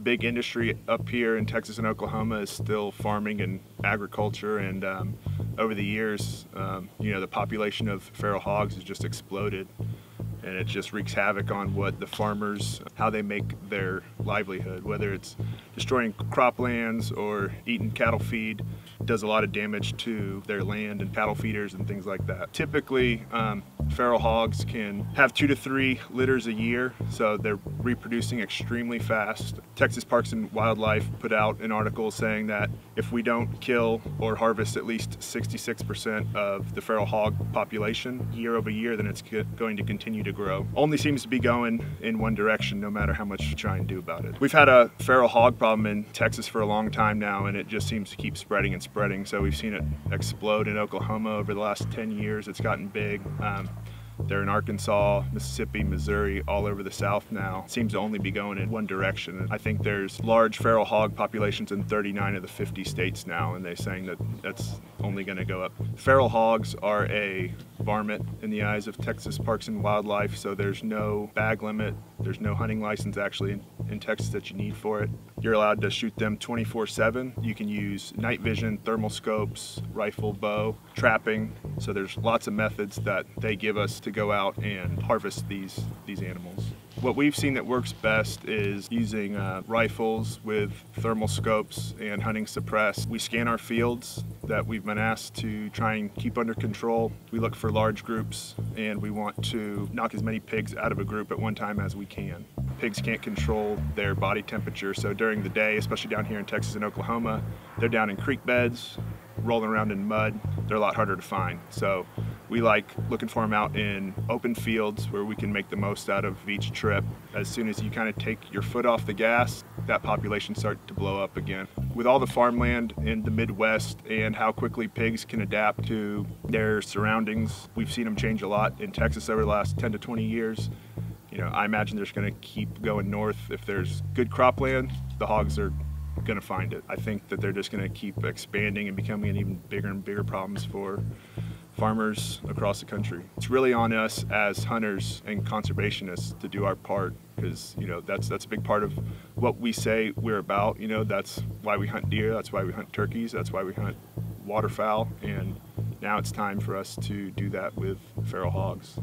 big industry up here in Texas and Oklahoma is still farming and agriculture and um, over the years um, you know the population of feral hogs has just exploded and it just wreaks havoc on what the farmers, how they make their livelihood, whether it's destroying croplands or eating cattle feed, does a lot of damage to their land and cattle feeders and things like that. Typically, um, feral hogs can have two to three litters a year, so they're reproducing extremely fast. Texas Parks and Wildlife put out an article saying that if we don't kill or harvest at least 66% of the feral hog population year over year, then it's going to continue to grow. Only seems to be going in one direction no matter how much you try and do about it. We've had a feral hog problem in Texas for a long time now and it just seems to keep spreading and spreading. So we've seen it explode in Oklahoma over the last 10 years. It's gotten big. Um, they're in Arkansas, Mississippi, Missouri, all over the South now. It seems to only be going in one direction. I think there's large feral hog populations in 39 of the 50 states now, and they're saying that that's only going to go up. Feral hogs are a varmint in the eyes of Texas Parks and Wildlife, so there's no bag limit, there's no hunting license actually in, in Texas that you need for it. You're allowed to shoot them 24-7. You can use night vision, thermal scopes, rifle, bow, trapping, so there's lots of methods that they give us to go out and harvest these, these animals. What we've seen that works best is using uh, rifles with thermal scopes and hunting suppress. We scan our fields that we've been asked to try and keep under control. We look for large groups and we want to knock as many pigs out of a group at one time as we can. Pigs can't control their body temperature, so during the day, especially down here in Texas and Oklahoma, they're down in creek beds, rolling around in mud, they're a lot harder to find. So we like looking for them out in open fields where we can make the most out of each trip. As soon as you kind of take your foot off the gas, that population starts to blow up again. With all the farmland in the Midwest and how quickly pigs can adapt to their surroundings, we've seen them change a lot in Texas over the last 10 to 20 years. You know, I imagine they're just going to keep going north. If there's good cropland, the hogs are going to find it. I think that they're just going to keep expanding and becoming an even bigger and bigger problems for farmers across the country. It's really on us as hunters and conservationists to do our part because you know that's that's a big part of what we say we're about. You know that's why we hunt deer, that's why we hunt turkeys, that's why we hunt waterfowl, and now it's time for us to do that with feral hogs.